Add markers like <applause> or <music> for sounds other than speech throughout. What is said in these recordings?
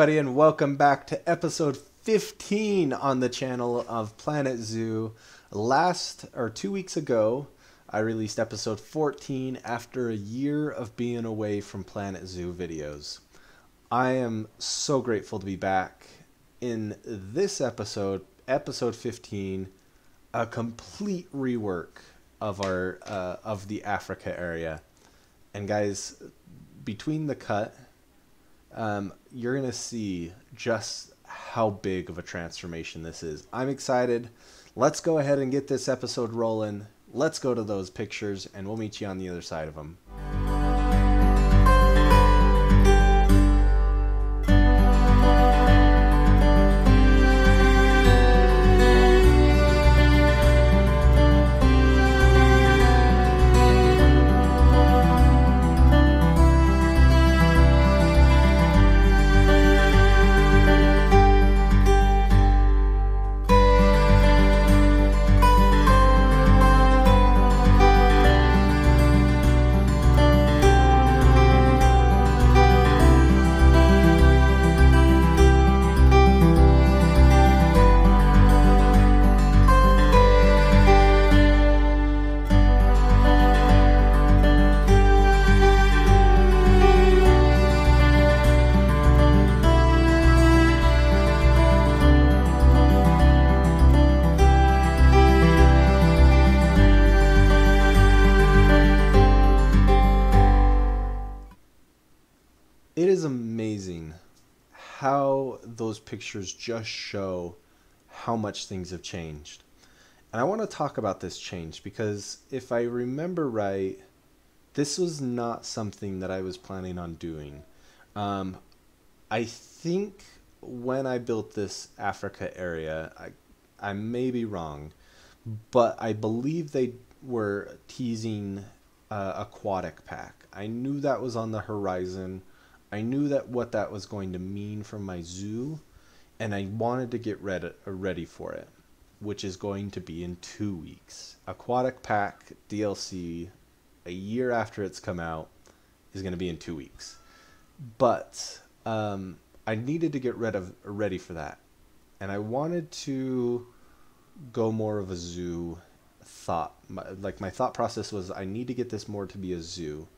Everybody, and welcome back to episode 15 on the channel of Planet Zoo. Last or two weeks ago, I released episode 14 after a year of being away from Planet Zoo videos. I am so grateful to be back. In this episode, episode 15, a complete rework of our uh, of the Africa area. And guys, between the cut um, you're going to see just how big of a transformation this is. I'm excited. Let's go ahead and get this episode rolling. Let's go to those pictures, and we'll meet you on the other side of them. Pictures just show how much things have changed. And I want to talk about this change because if I remember right, this was not something that I was planning on doing. Um, I think when I built this Africa area, I, I may be wrong, but I believe they were teasing uh, aquatic pack. I knew that was on the horizon. I knew that what that was going to mean for my zoo, and I wanted to get ready, ready for it, which is going to be in two weeks. Aquatic Pack DLC, a year after it's come out, is going to be in two weeks. But um, I needed to get rid of ready for that, and I wanted to go more of a zoo thought. My, like my thought process was, I need to get this more to be a zoo,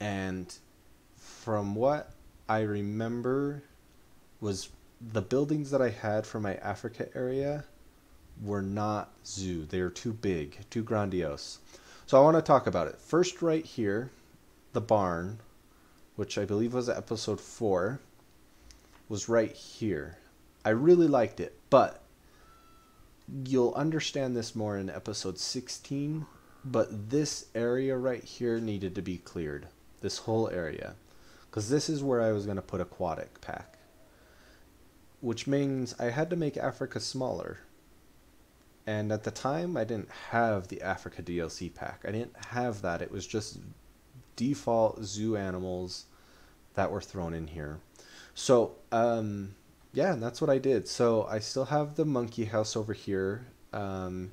and from what I remember was the buildings that I had for my Africa area were not zoo. They were too big, too grandiose. So I want to talk about it. First right here, the barn, which I believe was episode 4, was right here. I really liked it, but you'll understand this more in episode 16, but this area right here needed to be cleared. This whole area because this is where I was going to put aquatic pack, which means I had to make Africa smaller. And at the time, I didn't have the Africa DLC pack. I didn't have that. It was just default zoo animals that were thrown in here. So, um, yeah, that's what I did. So I still have the monkey house over here. Um,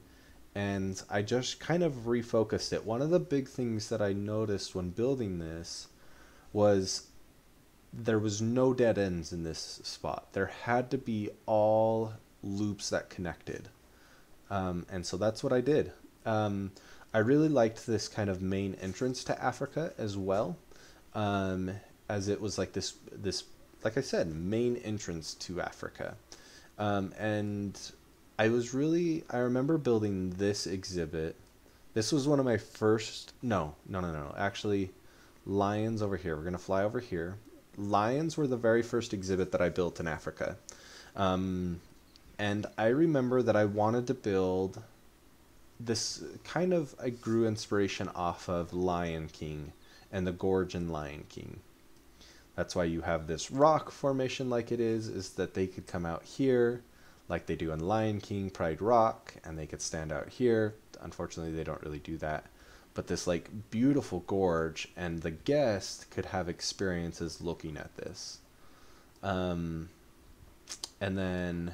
and I just kind of refocused it. One of the big things that I noticed when building this was there was no dead ends in this spot. There had to be all loops that connected. Um, and so that's what I did. Um, I really liked this kind of main entrance to Africa as well, um, as it was like this this like I said main entrance to Africa, um, and I was really I remember building this exhibit. This was one of my first no no no no actually lions over here. We're gonna fly over here. Lions were the very first exhibit that I built in Africa. Um, and I remember that I wanted to build this kind of, I grew inspiration off of Lion King and the gorge in Lion King. That's why you have this rock formation like it is, is that they could come out here like they do in Lion King, Pride Rock, and they could stand out here. Unfortunately, they don't really do that but this like beautiful gorge and the guest could have experiences looking at this um, and then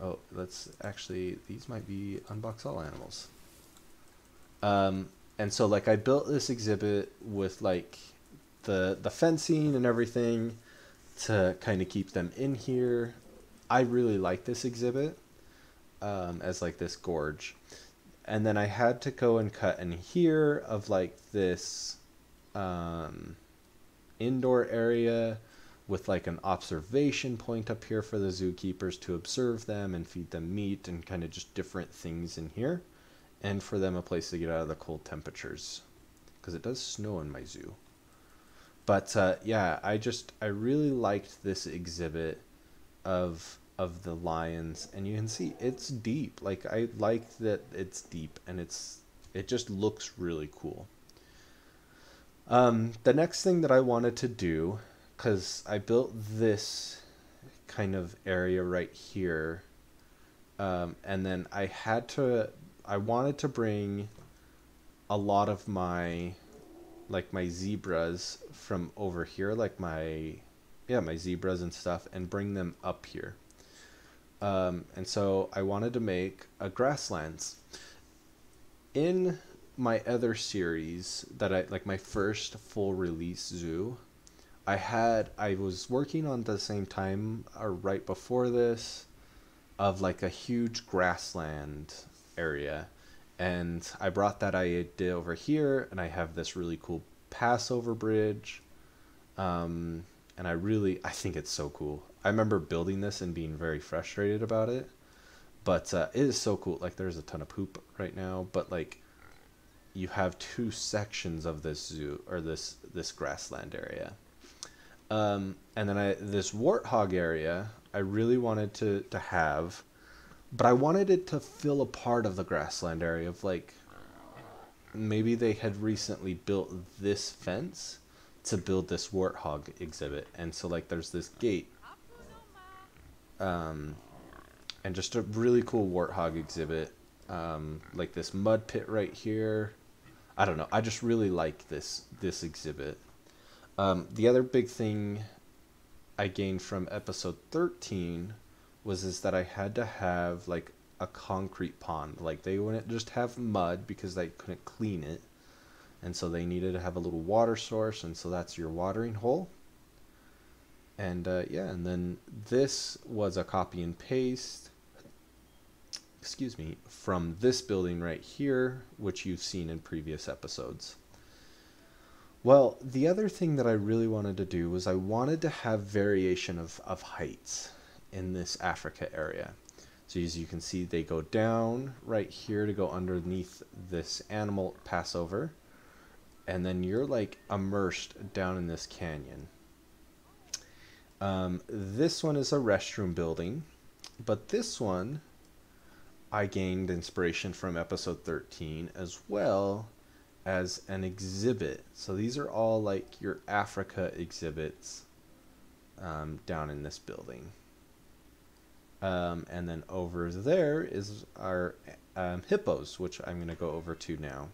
oh let's actually these might be unbox all animals um, and so like i built this exhibit with like the the fencing and everything to kind of keep them in here. I really like this exhibit um, as like this gorge. And then I had to go and cut in here of like this um, indoor area with like an observation point up here for the zookeepers to observe them and feed them meat and kind of just different things in here. And for them a place to get out of the cold temperatures. Because it does snow in my zoo. But uh, yeah, I just, I really liked this exhibit of of the lions and you can see it's deep like i like that it's deep and it's it just looks really cool um, the next thing that i wanted to do because I built this kind of area right here, um, and then I had to, I wanted to bring a lot of my, like my zebras from over here, like my, yeah, my zebras and stuff, and bring them up here. Um, and so I wanted to make a grasslands. In my other series that I like my first full release zoo, I had I was working on the same time or right before this of like a huge grassland area and I brought that idea over here and I have this really cool Passover bridge um, and I really I think it's so cool. I remember building this and being very frustrated about it but uh, it is so cool like there's a ton of poop right now but like you have two sections of this zoo or this this grassland area um, and then I this warthog area I really wanted to to have, but I wanted it to fill a part of the grassland area of like maybe they had recently built this fence to build this warthog exhibit, and so like there's this gate. Um, and just a really cool warthog exhibit, um, like this mud pit right here. I don't know. I just really like this this exhibit. Um, the other big thing I gained from episode 13 was is that I had to have like a concrete pond. Like they wouldn't just have mud because they couldn't clean it. And so they needed to have a little water source and so that's your watering hole. And uh, yeah, and then this was a copy and paste excuse me, from this building right here, which you've seen in previous episodes. Well, the other thing that I really wanted to do was I wanted to have variation of, of heights in this Africa area. So as you can see, they go down right here to go underneath this animal Passover. And then you're like immersed down in this canyon. Um, this one is a restroom building, but this one I gained inspiration from episode 13 as well as an exhibit. So these are all like your Africa exhibits um, down in this building. Um, and then over there is our um, hippos, which I'm going to go over to now.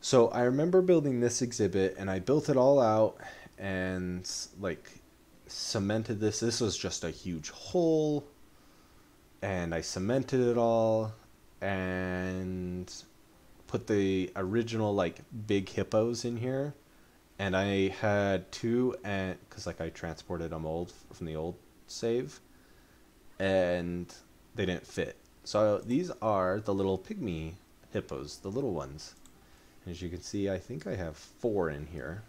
So I remember building this exhibit and I built it all out and like cemented this. This was just a huge hole and I cemented it all and put the original like big hippos in here, and I had two and because like I transported them old from the old save, and they didn't fit. So these are the little pygmy hippos, the little ones. As you can see, I think I have four in here.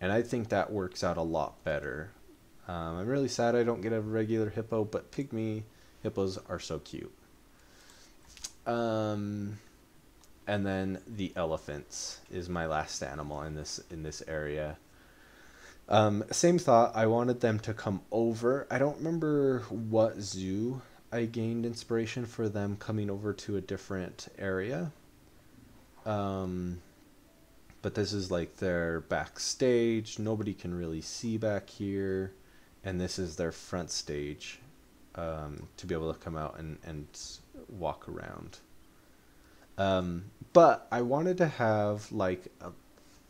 And I think that works out a lot better. Um, I'm really sad I don't get a regular hippo, but pygmy hippos are so cute. Um, and then the elephants is my last animal in this in this area. Um, same thought. I wanted them to come over. I don't remember what zoo I gained inspiration for them coming over to a different area. Um, but this is like their backstage. Nobody can really see back here, and this is their front stage um, to be able to come out and and walk around. Um, but I wanted to have like a,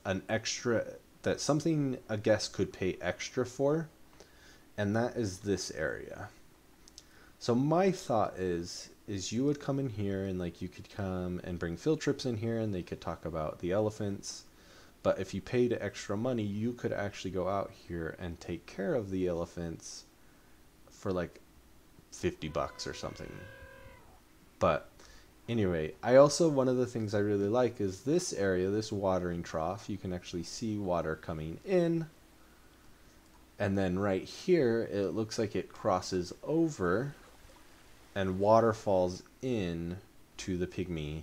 an extra that something a guest could pay extra for, and that is this area. So my thought is is you would come in here and like you could come and bring field trips in here and they could talk about the elephants, But if you paid extra money, you could actually go out here and take care of the elephants for like 50 bucks or something. But anyway, I also, one of the things I really like is this area, this watering trough. You can actually see water coming in. And then right here, it looks like it crosses over and water falls in to the pygmy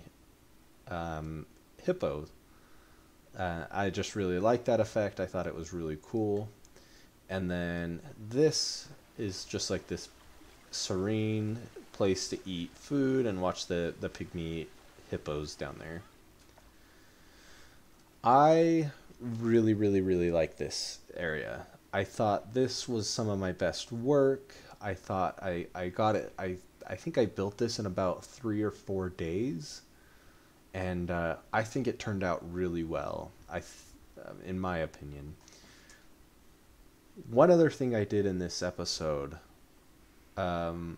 um, hippos uh, I just really liked that effect. I thought it was really cool. And then this is just like this serene place to eat food and watch the, the pygmy hippos down there. I really, really, really like this area. I thought this was some of my best work. I thought I, I got it. I, I think I built this in about three or four days and uh, I think it turned out really well. I, th- uh, in my opinion. One other thing I did in this episode, um,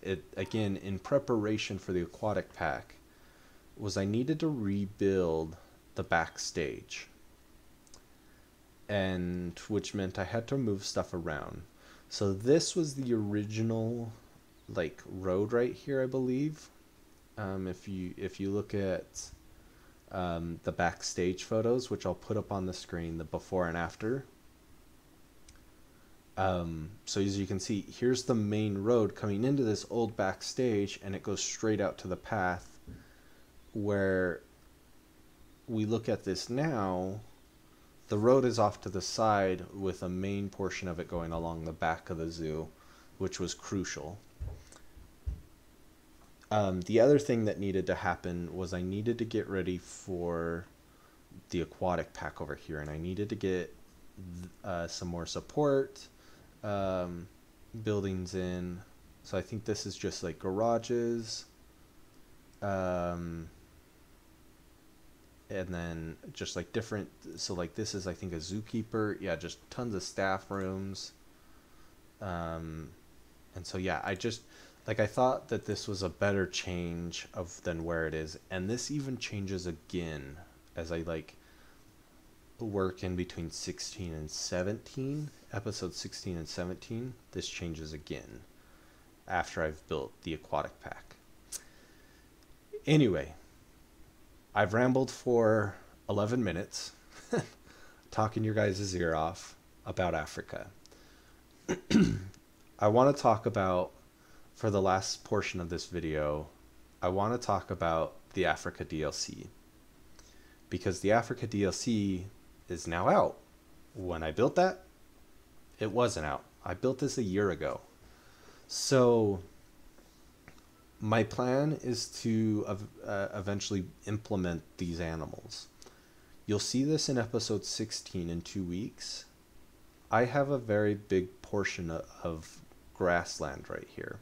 it again in preparation for the aquatic pack, was I needed to rebuild the backstage, and which meant I had to move stuff around. So this was the original, like road right here, I believe um, if you if you look at um, the backstage photos, which I'll put up on the screen, the before and after. Um, so as you can see, here's the main road coming into this old backstage, and it goes straight out to the path. Where we look at this now, the road is off to the side with a main portion of it going along the back of the zoo, which was crucial. Um, the other thing that needed to happen was I needed to get ready for the aquatic pack over here, and I needed to get uh, some more support um, buildings in. So I think this is just like garages. Um, and then just like different so like this is i think a zookeeper yeah just tons of staff rooms um and so yeah i just like I thought that this was a better change of than where it is, and this even changes again as I like work in between 16 and 17, episode 16 and 17. This changes again after I've built the aquatic pack. Anyway, I've rambled for 11 minutes <laughs> talking your guys' ear off about Africa. <clears throat> I want to talk about for the last portion of this video, I want to talk about the Africa DLC. Because the Africa DLC is now out. When I built that, it wasn't out. I built this a year ago. So my plan is to uh, eventually implement these animals. You'll see this in episode 16 in two weeks. I have a very big portion of grassland right here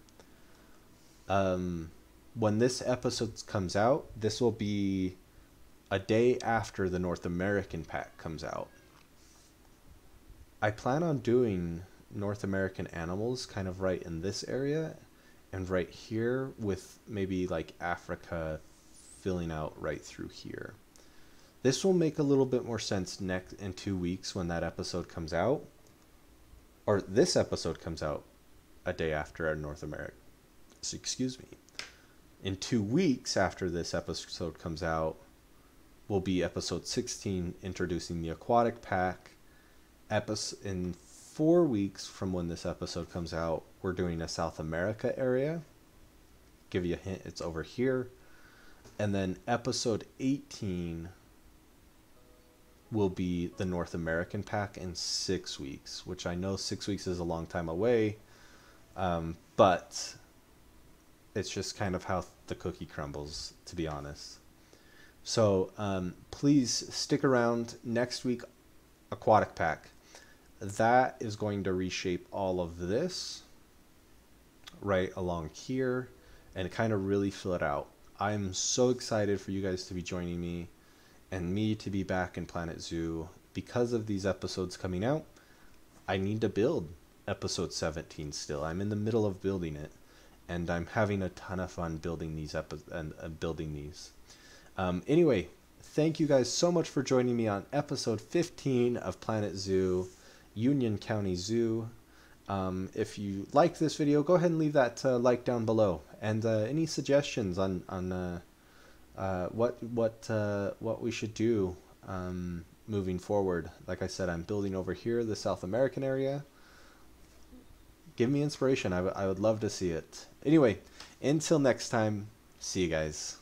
um, when this episode comes out, this will be a day after the North American pack comes out. I plan on doing North American animals kind of right in this area and right here with maybe like Africa filling out right through here. This will make a little bit more sense next in 2 weeks when that episode comes out or this episode comes out a day after our North America excuse me, in two weeks after this episode comes out, will be episode 16, introducing the aquatic pack. Epis- in four weeks from when this episode comes out, we're doing a South America area. Give you a hint, it's over here. And then episode 18 will be the North American pack in six weeks, which I know six weeks is a long time away. Um, but it's just kind of how the cookie crumbles, to be honest. So um, please stick around next week. Aquatic Pack. That is going to reshape all of this right along here and kind of really fill it out. I'm so excited for you guys to be joining me and me to be back in Planet Zoo because of these episodes coming out. I need to build episode 17 still. I'm in the middle of building it and I'm having a ton of fun building these epi- and uh, building these. Um, anyway, thank you guys so much for joining me on episode 15 of Planet Zoo, Union County Zoo. Um, if you like this video, go ahead and leave that uh, like down below. And uh, any suggestions on on uh, uh what what uh, what we should do um, moving forward. Like I said, I'm building over here the South American area. Give me inspiration. I, I would love to see it. Anyway, until next time, see you guys.